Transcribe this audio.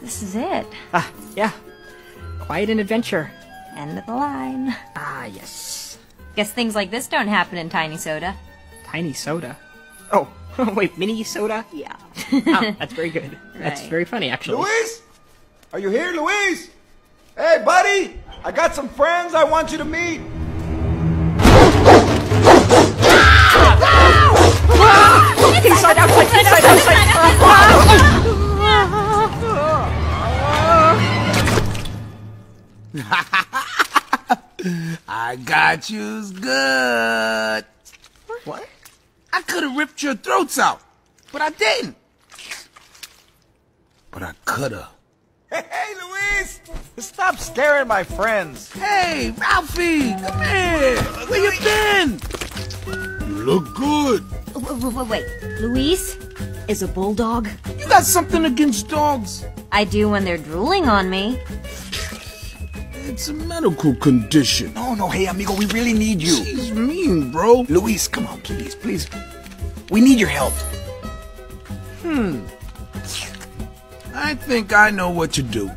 this is it. Ah, yeah. Quite an adventure. End of the line. Ah, yes. Guess things like this don't happen in Minnesota. Tiny soda. Oh, wait, mini soda? Yeah. oh, that's very good. That's very funny, actually. Luiz? Are you here, Luiz? Hey, buddy! I got some friends I want you to meet. I got you's good. What? I could have ripped your throats out, but I didn't. But I could have. Hey, hey, Luiz! Stop scaring my friends. Hey, Ralphie, come here. Where you been? You look good. Wait, wait, wait. Luiz is a bulldog? You got something against dogs? I do when they're drooling on me. It's a medical condition. No, no, hey, amigo, we really need you. She's mean, bro. Luiz, come on, please, please. We need your help. Hmm. I think I know what to do.